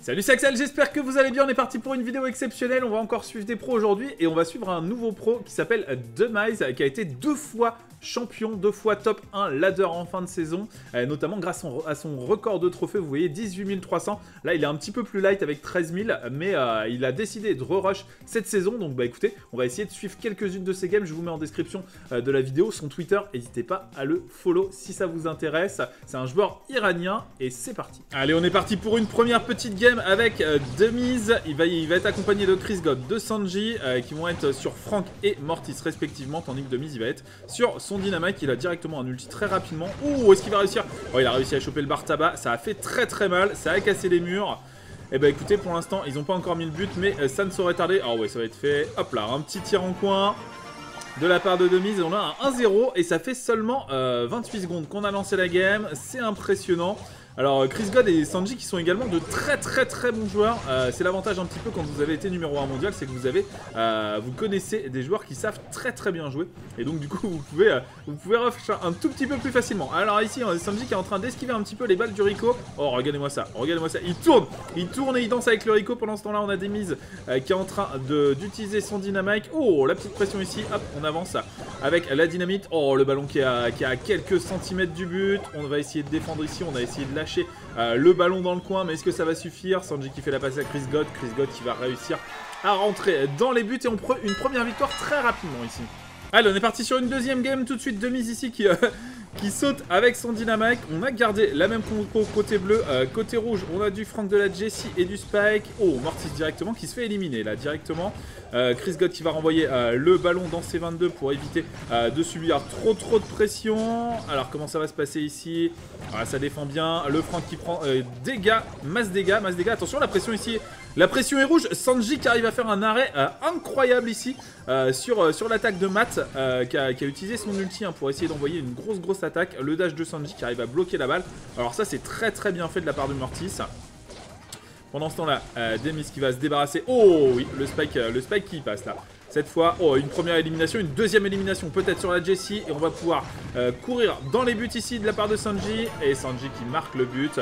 Salut c'est Axel, j'espère que vous allez bien, on est parti pour une vidéo exceptionnelle, on va encore suivre des pros aujourd'hui et on va suivre un nouveau pro qui s'appelle Demise qui a été deux fois champion, deux fois top 1 ladder en fin de saison, euh, notamment grâce à son record de trophées, vous voyez 18 300, là il est un petit peu plus light avec 13 000, mais euh, il a décidé de re-rush cette saison, donc bah écoutez, on va essayer de suivre quelques-unes de ses games, je vous mets en description euh, de la vidéo son Twitter, n'hésitez pas à le follow si ça vous intéresse, c'est un joueur iranien et c'est parti. Allez on est parti pour une première petite game avec Demise. Il va, être accompagné de Chris God, de Sanji, qui vont être sur Frank et Mortis respectivement, tandis que Demise il va être sur son Dynamite. Il a directement un ulti très rapidement. Ouh, est-ce qu'il va réussir Oh, il a réussi à choper le bar tabac. Ça a fait très très mal. Ça a cassé les murs. Et eh bah écoutez, pour l'instant, ils n'ont pas encore mis le but, mais euh, ça ne saurait tarder. Oh ouais, ça va être fait. Hop là, un petit tir en coin de la part de Demise. On a un 1-0 et ça fait seulement 28 secondes qu'on a lancé la game. C'est impressionnant. Alors Chris God et Sanji qui sont également de très très très bons joueurs. Euh, c'est l'avantage un petit peu quand vous avez été numéro 1 mondial, c'est que vous avez, euh, vous connaissez des joueurs qui savent très très bien jouer. Et donc du coup vous pouvez, euh, vous pouvez un tout petit peu plus facilement. Alors ici Sanji qui est en train d'esquiver un petit peu les balles du Rico. Oh regardez-moi ça, regardez-moi ça. Il tourne, il tourne et il danse avec le Rico. Pendant ce temps-là on a Demise qui est en train d'utiliser son dynamite. Oh la petite pression ici, hop on avance avec la dynamite. Oh le ballon qui est à, qui est à quelques centimètres du but. On va essayer de défendre ici, on a essayé de lâcher euh, le ballon dans le coin, mais est-ce que ça va suffire? Sanji qui fait la passe à Chris God, Chris God qui va réussir à rentrer dans les buts et on prend une première victoire très rapidement ici. Allez, on est parti sur une deuxième game tout de suite. Demise ici qui, euh, qui saute avec son dynamite. On a gardé la même compo côté bleu. Euh, côté rouge, on a du Frank de la Jessie et du Spike. Oh, Mortis directement qui se fait éliminer là directement. Euh, Chris God qui va renvoyer euh, le ballon dans ses 22 pour éviter de subir trop trop de pression. Alors comment ça va se passer ici? Ah, Ça défend bien. Le Frank qui prend dégâts, masse dégâts, masse dégâts. Attention, la pression ici. La pression est rouge. Sanji qui arrive à faire un arrêt incroyable ici sur, sur l'attaque de Matt qui a, utilisé son ulti hein, pour essayer d'envoyer une grosse grosse attaque. Le dash de Sanji qui arrive à bloquer la balle. Alors ça c'est très très bien fait de la part de Mortis. Pendant ce temps-là, euh, Demis qui va se débarrasser. Oh oui, le spike, euh, le spike qui passe là. Cette fois, oh, une première élimination, une deuxième élimination peut-être sur la Jessie. Et on va pouvoir euh, courir dans les buts ici de la part de Sanji. Et Sanji qui marque le but,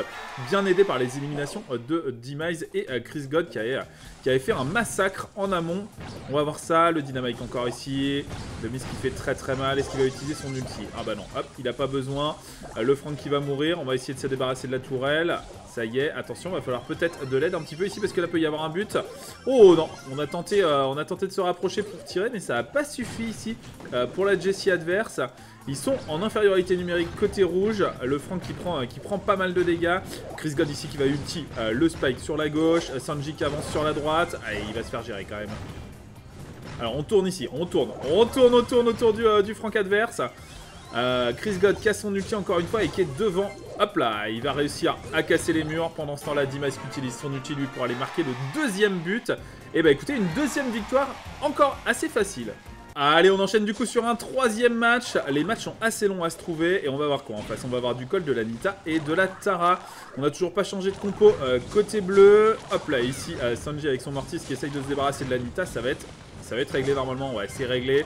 bien aidé par les éliminations de Demise et Chris God qui avait, fait un massacre en amont. On va voir ça, le Dynamite encore ici. Le Miss qui fait très très mal. Est-ce qu'il va utiliser son ulti? Ah bah non, hop, il n'a pas besoin. le Frank qui va mourir. On va essayer de se débarrasser de la tourelle. Ça y est, attention, va falloir peut-être de l'aide un petit peu ici parce que là peut y avoir un but. Oh non, on a tenté, euh, de se rapprocher pour tirer, mais ça n'a pas suffi ici euh, pour la Jessie adverse. Ils sont en infériorité numérique côté rouge. Le prend, euh, qui prend pas mal de dégâts. Chris God ici qui va ulti le spike sur la gauche. Sanji qui avance sur la droite. Allez, il va se faire gérer quand même. Alors on tourne ici, on tourne, on tourne, on tourne autour du, du Frank adverse. Euh, Chris God casse son ulti encore une fois et qui est devant. Hop là, il va réussir à casser les murs. Pendant ce temps-là, Dimas utilise son ulti lui pour aller marquer le deuxième but. Et bah écoutez, une deuxième victoire encore assez facile. Allez, on enchaîne du coup sur un troisième match. Les matchs sont assez longs à se trouver et on va voir quoi en face. On va voir du col de la Nita et de la Tara. On n'a toujours pas changé de compo euh, côté bleu. Hop là, ici, euh, Sanji avec son Mortis qui essaye de se débarrasser de la Nita. Ça va être, ça va être réglé normalement. Ouais, c'est réglé.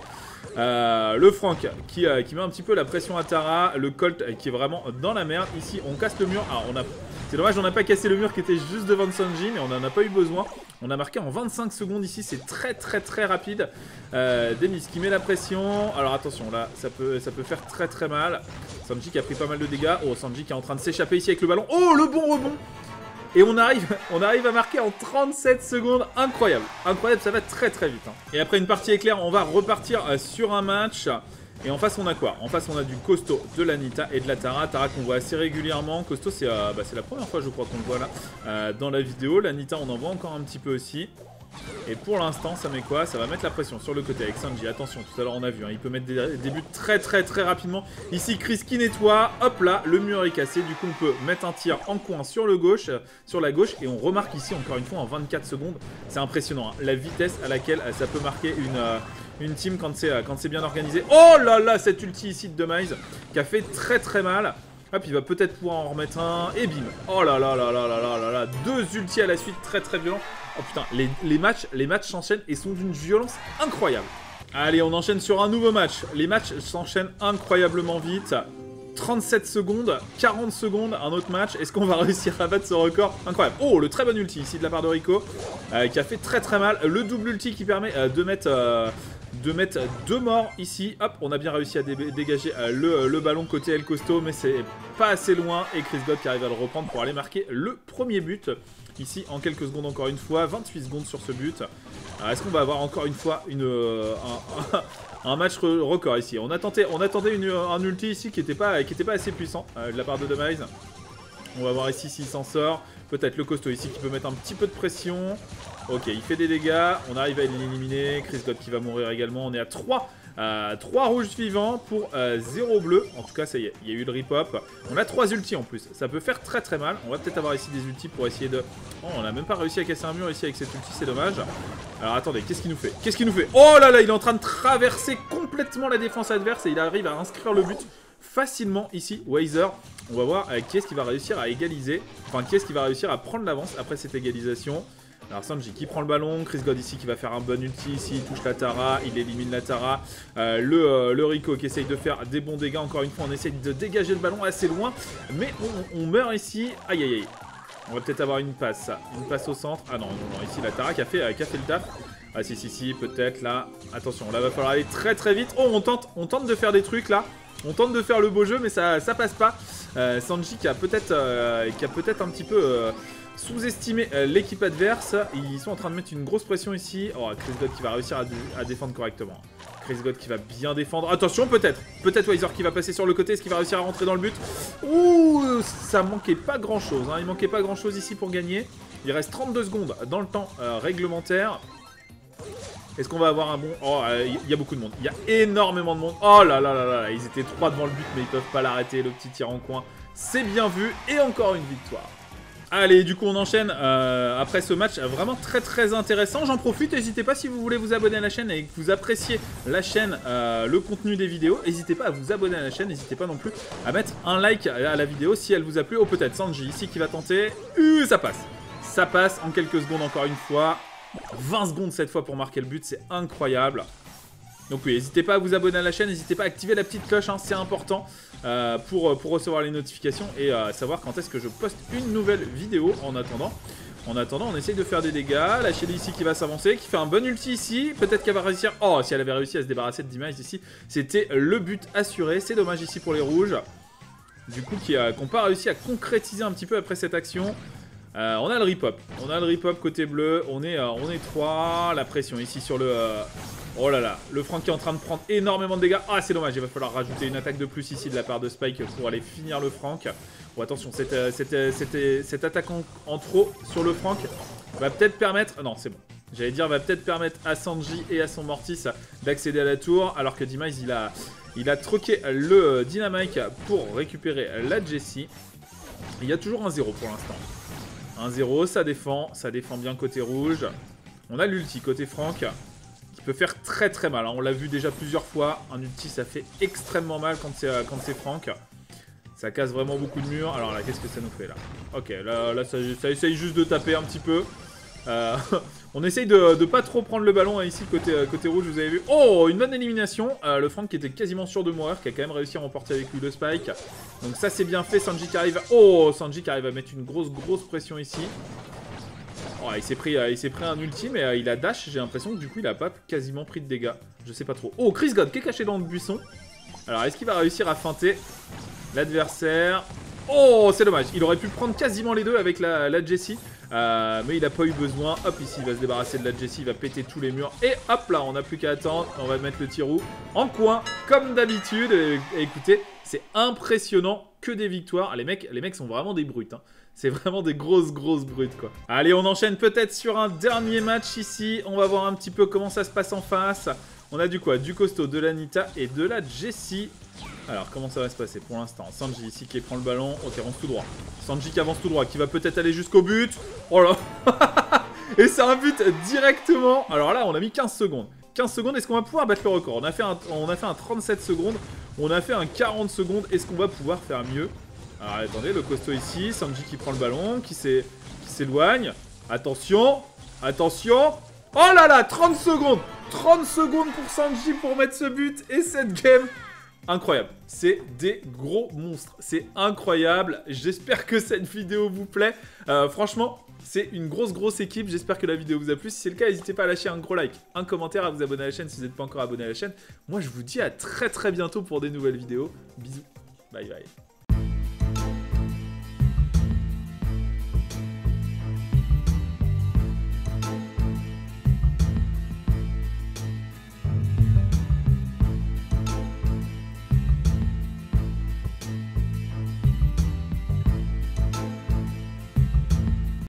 Euh, le Frank qui, euh, qui, met un petit peu la pression à Tara. Le Colt qui est vraiment dans la merde. Ici, on casse le mur. Alors, on. C'est dommage, on n'a pas cassé le mur qui était juste devant Sanji, mais on n'en a pas eu besoin. On a marqué en 25 secondes ici, c'est très très très rapide. Euh, qui met la pression. Alors attention, là, ça peut, ça peut faire très très mal. Sanji qui a pris pas mal de dégâts. Oh, Sanji qui est en train de s'échapper ici avec le ballon. Oh, le bon rebond et on arrive, on arrive à marquer en 37 secondes. Incroyable. Incroyable, ça va très très vite. Hein. Et après une partie éclair, on va repartir euh, sur un match. Et en face, on a quoi? En face, on a du Costo, de l'Anita et de la Tara. Tara qu'on voit assez régulièrement. Costo, c'est euh, bah, la première fois, je crois, qu'on le voit là euh, dans la vidéo. L'Anita, on en voit encore un petit peu aussi. Et pour l'instant, ça met quoi? Ça va mettre la pression sur le côté avec Sanji. Attention, tout à l'heure on a vu, hein, il peut mettre des, buts très très très rapidement. Ici, Chris qui nettoie. Hop là, le mur est cassé. Du coup, on peut mettre un tir en coin sur le gauche, sur la gauche. Et on remarque ici, encore une fois, en 24 secondes, c'est impressionnant. Hein, la vitesse à laquelle ça peut marquer une... Euh, une team quand c'est quand c'est bien organisé. Oh là là, cette ulti ici de Demise qui a fait très très mal. Hop, il va peut-être pouvoir en remettre un. Et bim Oh là là là là là là là là Deux ultis à la suite, très très violents. Oh putain, les, matchs les matchs s'enchaînent et sont d'une violence incroyable. Allez, on enchaîne sur un nouveau match. Les matchs s'enchaînent incroyablement vite. 37 secondes, 40 secondes, un autre match. Est-ce qu'on va réussir à battre ce record Incroyable? Oh, le très bon ulti ici de la part de Rico, euh, qui a fait très très mal. Le double ulti qui permet euh, de mettre... Euh, de mettre deux morts ici. Hop, on a bien réussi à dégager le, ballon côté El Costo, mais c'est pas assez loin. Et Chris God qui arrive à le reprendre pour aller marquer le premier but. Ici, en quelques secondes encore une fois, 28 secondes sur ce but. Est-ce qu'on va avoir encore une fois une, un, un match record ici? On attendait, on un ulti ici qui n'était pas, pas assez puissant euh, de la part de Demise. On va voir ici s'il s'en sort. Peut-être le costaud ici qui peut mettre un petit peu de pression. Ok, il fait des dégâts. On arrive à l'éliminer. Chris God qui va mourir également. On est à 3 3 rouges suivants pour 0 euh, bleu. En tout cas, ça y est, il y a eu le rip-hop. On a 3 ultis en plus. Ça peut faire très très mal. On va peut-être avoir ici des ultis pour essayer de... Oh, on a même pas réussi à casser un mur ici avec cette ulti, c'est dommage. Alors attendez, qu'est-ce qu'il nous fait? Qu'est-ce qu'il nous fait? Oh là là, il est en train de traverser complètement la défense adverse et il arrive à inscrire le but facilement ici. Wazer, on va voir euh, qui est-ce qui va réussir à égaliser. Enfin, qui est-ce qui va réussir à prendre l'avance après cette égalisation? Alors Sanji qui prend le ballon, Chris God ici qui va faire un bon ulti ici, il touche la Tara, il élimine la Tara. Euh, le, euh, le, Rico qui essaye de faire des bons dégâts, encore une fois on essaye de dégager le ballon assez loin, mais on, meurt ici. Aïe aïe aïe. On va peut-être avoir une passe, une passe au centre. Ah non, non, non ici la Tara qui a fait, euh, qui a fait le taf. Ah si si si, peut-être là. Attention, là va falloir aller très très vite. Oh on tente, on tente de faire des trucs là. On tente de faire le beau jeu mais ça, passe pas. Sanji qui a peut-être qui a peut-être un petit peu sous-estimer euh, l'équipe adverse. Ils sont en train de mettre une grosse pression ici. Oh, Chris God qui va réussir à, défendre correctement. Chris God qui va bien défendre. Attention, peut-être. Peut-être Weiser qui va passer sur le côté. Est-ce qu'il va réussir à rentrer dans le but? Ouh, ça manquait pas grand-chose. Hein. Il manquait pas grand-chose ici pour gagner. Il reste 32 secondes dans le temps euh, réglementaire. Est-ce qu'on va avoir un bon... Oh, euh, il y a beaucoup de monde. Il y a énormément de monde. Oh là là là là. Ils étaient trois devant le but, mais ils peuvent pas l'arrêter. Le petit tir en coin. C'est bien vu. Et encore une victoire. Allez, du coup, on enchaîne euh, après ce match vraiment très très intéressant. J'en profite, n'hésitez pas si vous voulez vous abonner à la chaîne et que vous appréciez la chaîne, euh, le contenu des vidéos, n'hésitez pas à vous abonner à la chaîne, n'hésitez pas non plus à mettre un like à la vidéo si elle vous a plu. Oh, peut-être Sanji ici qui va tenter. Uh, ça passe. Ça passe en quelques secondes encore une fois. 20 secondes cette fois pour marquer le but, c'est incroyable. Donc oui, n'hésitez pas à vous abonner à la chaîne, n'hésitez pas à activer la petite cloche, hein, c'est important euh, pour, pour recevoir les notifications et euh, savoir quand est-ce que je poste une nouvelle vidéo en attendant. En attendant, on essaye de faire des dégâts. La Shelly ici qui va s'avancer, qui fait un bon ulti ici. Peut-être qu'elle va réussir... Oh, si elle avait réussi à se débarrasser de ici, c'était le but assuré. C'est dommage ici pour les rouges. Du coup, qui n'ont pas réussi à concrétiser un petit peu après cette action. Euh, on a le rip-hop. On a le rip-hop côté bleu. On est, on est 3. La pression ici sur le, Oh là là, le Franck est en train de prendre énormément de dégâts. Ah, c'est dommage, il va falloir rajouter une attaque de plus ici de la part de Spike pour aller finir le Franck. Bon, attention, cette, euh, euh, euh, attaque en, trop sur le Franck va peut-être permettre... Non, c'est bon. J'allais dire, va peut-être permettre à Sanji et à son Mortis d'accéder à la tour, alors que a, il a troqué le Dynamite pour récupérer la Jessie. Il y a toujours un 0 pour l'instant. Un 0, ça défend, ça défend bien côté rouge. On a l'ulti côté Franck peut faire très très mal. Hein. On l'a vu déjà plusieurs fois. Un ulti, ça fait extrêmement mal quand c'est euh, quand c'est Franck. Ça casse vraiment beaucoup de murs. Alors là, qu'est-ce que ça nous fait là Ok, là, là ça, essaye juste de taper un petit peu. Euh, on essaye de, de, pas trop prendre le ballon hein, ici côté, euh, côté rouge, vous avez vu. Oh, une bonne élimination. le Franck qui était quasiment sûr de mourir, qui a quand même réussi à remporter avec lui le spike. Donc ça c'est bien fait. Sanji qui arrive Oh, Sanji qui arrive à mettre une grosse grosse pression ici. Il s'est pris, euh, pris un ulti, mais euh, il a dash. J'ai l'impression que du coup, il a pas quasiment pris de dégâts. Je sais pas trop. Oh, Chris God qui est caché dans le buisson. Alors, est-ce qu'il va réussir à feinter l'adversaire? Oh, c'est dommage. Il aurait pu prendre quasiment les deux avec la, la Jessie. Euh, mais il n'a pas eu besoin. Hop, ici, il va se débarrasser de la Jessie. Il va péter tous les murs. Et hop là, on n'a plus qu'à attendre. On va mettre le tirou en coin, comme d'habitude. écoutez, c'est impressionnant. Que des victoires. Les mecs, les mecs sont vraiment des brutes. Hein. C'est vraiment des grosses, grosses brutes, quoi. Allez, on enchaîne peut-être sur un dernier match ici. On va voir un petit peu comment ça se passe en face. On a du quoi? Du costaud, de l'Anita et de la Jessie. Alors, comment ça va se passer pour l'instant? Sanji ici qui prend le ballon. Ok, avance tout droit. Sanji qui avance tout droit, qui va peut-être aller jusqu'au but. Oh là Et c'est un but directement. Alors là, on a mis 15 secondes. 15 secondes, est-ce qu'on va pouvoir battre le record? On a, fait un, on a fait un 37 secondes, on a fait un 40 secondes. Est-ce qu'on va pouvoir faire mieux? Alors attendez, le costaud ici, Sanji qui prend le ballon, qui s'éloigne. Attention, attention. Oh là là, 30 secondes 30 secondes pour Sanji pour mettre ce but et cette game incroyable. C'est des gros monstres. C'est incroyable. J'espère que cette vidéo vous plaît. Euh, franchement, c'est une grosse grosse équipe, j'espère que la vidéo vous a plu. Si c'est le cas, n'hésitez pas à lâcher un gros like, un commentaire, à vous abonner à la chaîne si vous n'êtes pas encore abonné à la chaîne. Moi je vous dis à très très bientôt pour des nouvelles vidéos. Bisous, bye bye.